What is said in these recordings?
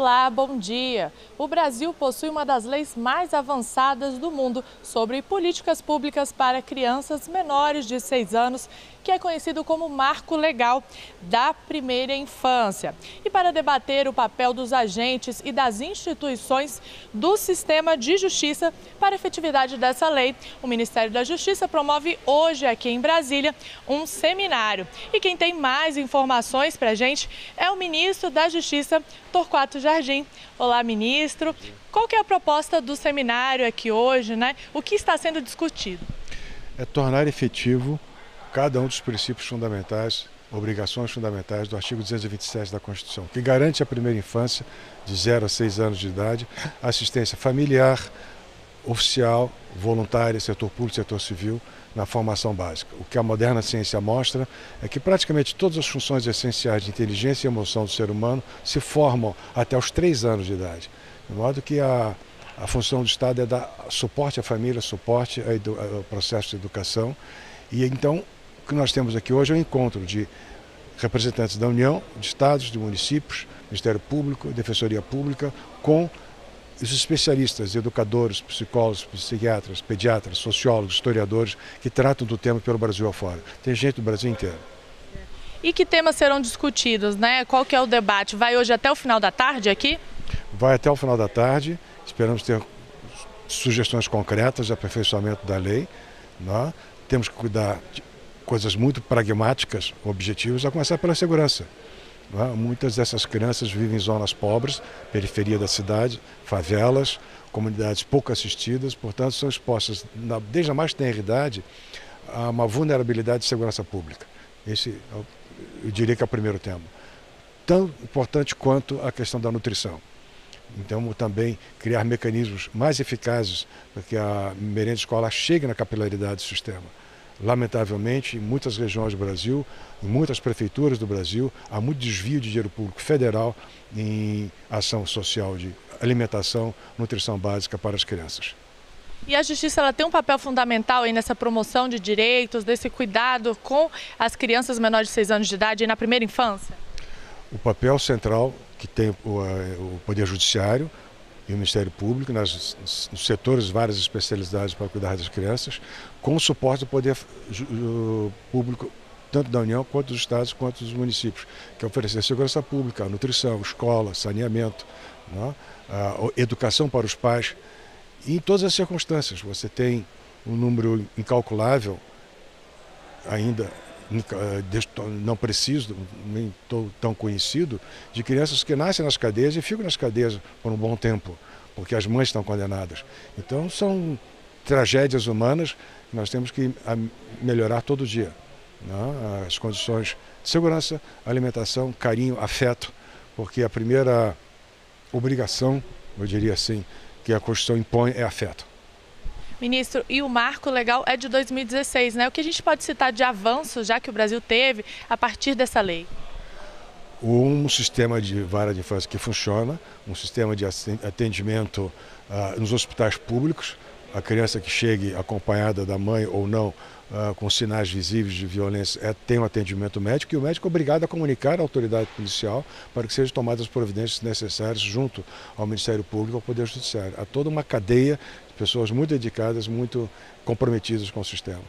Olá, bom dia. O Brasil possui uma das leis mais avançadas do mundo sobre políticas públicas para crianças menores de 6 anos, que é conhecido como Marco Legal da Primeira Infância. E para debater o papel dos agentes e das instituições do sistema de justiça para a efetividade dessa lei, o Ministério da Justiça promove hoje aqui em Brasília um seminário. E quem tem mais informações para a gente é o ministro da Justiça, Torquato Jardim. Olá, ministro. Qual que é a proposta do seminário aqui hoje, né? O que está sendo discutido? É tornar efetivo cada um dos princípios fundamentais, obrigações fundamentais do artigo 227 da Constituição, que garante a primeira infância, de 0 a 6 anos de idade, assistência familiar, oficial, voluntária, setor público, setor civil, na formação básica. O que a moderna ciência mostra é que praticamente todas as funções essenciais de inteligência e emoção do ser humano se formam até os 3 anos de idade. De modo que a, a função do Estado é dar suporte à família, suporte ao processo de educação. E então que nós temos aqui hoje é um encontro de representantes da União, de estados, de municípios, Ministério Público, Defensoria Pública, com os especialistas, educadores, psicólogos, psiquiatras, pediatras, sociólogos, historiadores que tratam do tema pelo Brasil afora. Tem gente do Brasil inteiro. E que temas serão discutidos, né? Qual que é o debate? Vai hoje até o final da tarde aqui? Vai até o final da tarde. Esperamos ter sugestões concretas de aperfeiçoamento da lei. Né? Temos que cuidar de coisas muito pragmáticas, objetivas, a começar pela segurança. É? Muitas dessas crianças vivem em zonas pobres, periferia da cidade, favelas, comunidades pouco assistidas, portanto, são expostas, desde a mais tenra idade, a uma vulnerabilidade de segurança pública. Esse, eu diria que é o primeiro tema. Tão importante quanto a questão da nutrição. Então, também criar mecanismos mais eficazes para que a merenda escolar chegue na capilaridade do sistema. Lamentavelmente, em muitas regiões do Brasil, em muitas prefeituras do Brasil, há muito desvio de dinheiro público federal em ação social de alimentação, nutrição básica para as crianças. E a justiça ela tem um papel fundamental aí nessa promoção de direitos, desse cuidado com as crianças menores de 6 anos de idade na primeira infância? O papel central que tem o, o Poder Judiciário, e o Ministério Público, nas, nos setores, várias especialidades para cuidar das crianças, com o suporte do Poder Público, tanto da União quanto dos Estados quanto dos municípios, que é oferecer segurança pública, nutrição, escola, saneamento, né? educação para os pais. E em todas as circunstâncias, você tem um número incalculável ainda não preciso, nem tão conhecido, de crianças que nascem nas cadeias e ficam nas cadeias por um bom tempo, porque as mães estão condenadas. Então são tragédias humanas que nós temos que melhorar todo dia. Né? As condições de segurança, alimentação, carinho, afeto, porque a primeira obrigação, eu diria assim, que a Constituição impõe é afeto. Ministro, e o marco legal é de 2016, né? O que a gente pode citar de avanço já que o Brasil teve a partir dessa lei? Um sistema de vara de infância que funciona, um sistema de atendimento uh, nos hospitais públicos, a criança que chegue acompanhada da mãe ou não, uh, com sinais visíveis de violência, é, tem um atendimento médico e o médico é obrigado a comunicar à autoridade policial para que sejam tomadas as providências necessárias junto ao Ministério Público e ao Poder Judiciário. Há toda uma cadeia de pessoas muito dedicadas, muito comprometidas com o sistema.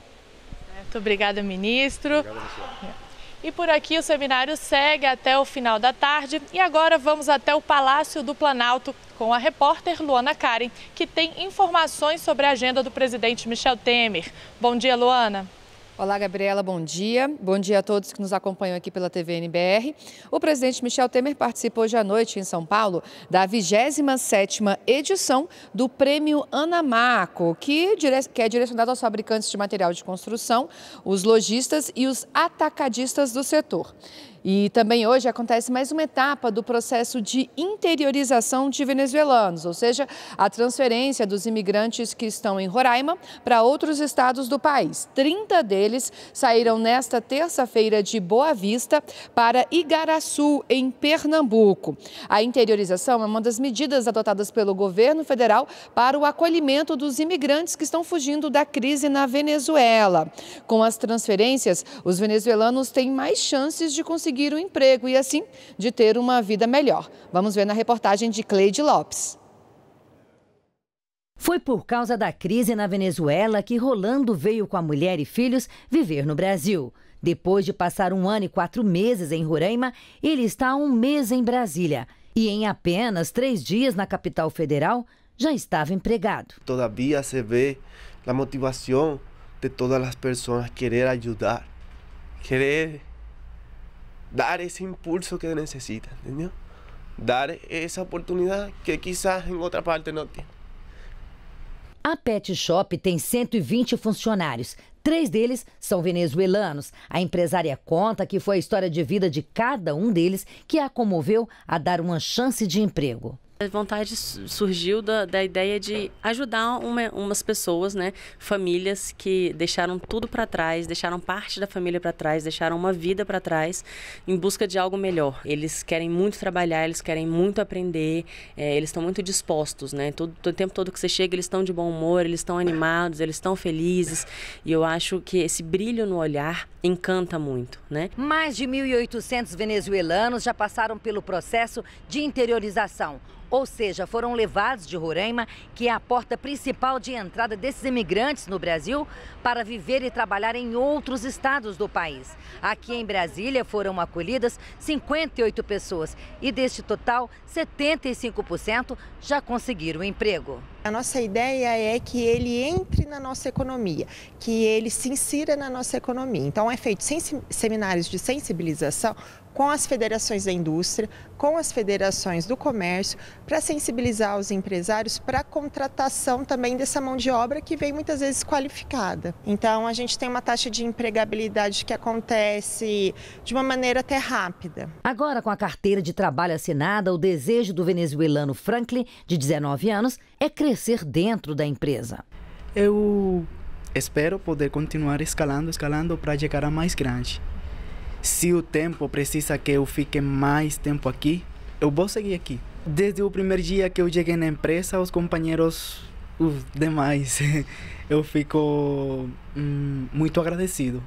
Muito obrigada, ministro. Obrigado e por aqui o seminário segue até o final da tarde. E agora vamos até o Palácio do Planalto com a repórter Luana Karen, que tem informações sobre a agenda do presidente Michel Temer. Bom dia, Luana. Olá, Gabriela, bom dia. Bom dia a todos que nos acompanham aqui pela TV NBR. O presidente Michel Temer participou hoje à noite em São Paulo da 27ª edição do Prêmio Anamaco, que é direcionado aos fabricantes de material de construção, os lojistas e os atacadistas do setor. E também hoje acontece mais uma etapa do processo de interiorização de venezuelanos, ou seja, a transferência dos imigrantes que estão em Roraima para outros estados do país. 30 deles saíram nesta terça-feira de Boa Vista para Igaraçu, em Pernambuco. A interiorização é uma das medidas adotadas pelo governo federal para o acolhimento dos imigrantes que estão fugindo da crise na Venezuela. Com as transferências, os venezuelanos têm mais chances de conseguir um emprego e, assim, de ter uma vida melhor. Vamos ver na reportagem de Cleide Lopes. Foi por causa da crise na Venezuela que Rolando veio com a mulher e filhos viver no Brasil. Depois de passar um ano e quatro meses em Roraima, ele está há um mês em Brasília. E em apenas três dias na capital federal, já estava empregado. Todavia se vê a motivação de todas as pessoas querer ajudar, querer dar esse impulso que necessita, entendeu? Dar essa oportunidade que quizás em outra parte não tem. A Pet Shop tem 120 funcionários. Três deles são venezuelanos. A empresária conta que foi a história de vida de cada um deles que a comoveu a dar uma chance de emprego. A vontade surgiu da, da ideia de ajudar uma, umas pessoas, né, famílias que deixaram tudo para trás, deixaram parte da família para trás, deixaram uma vida para trás em busca de algo melhor. Eles querem muito trabalhar, eles querem muito aprender, é, eles estão muito dispostos, né? Todo, o tempo todo que você chega, eles estão de bom humor, eles estão animados, eles estão felizes. E eu acho que esse brilho no olhar encanta muito, né? Mais de 1.800 venezuelanos já passaram pelo processo de interiorização ou seja, foram levados de Roraima, que é a porta principal de entrada desses imigrantes no Brasil, para viver e trabalhar em outros estados do país. Aqui em Brasília foram acolhidas 58 pessoas e deste total, 75% já conseguiram emprego. A nossa ideia é que ele entre na nossa economia, que ele se insira na nossa economia. Então, é feito seminários de sensibilização com as federações da indústria, com as federações do comércio, para sensibilizar os empresários para a contratação também dessa mão de obra que vem muitas vezes qualificada. Então, a gente tem uma taxa de empregabilidade que acontece de uma maneira até rápida. Agora, com a carteira de trabalho assinada, o desejo do venezuelano Franklin, de 19 anos, é crescer dentro da empresa. Eu espero poder continuar escalando, escalando para chegar a mais grande. Se o tempo precisa que eu fique mais tempo aqui, eu vou seguir aqui. Desde o primeiro dia que eu cheguei na empresa, os companheiros, os demais, eu fico hum, muito agradecido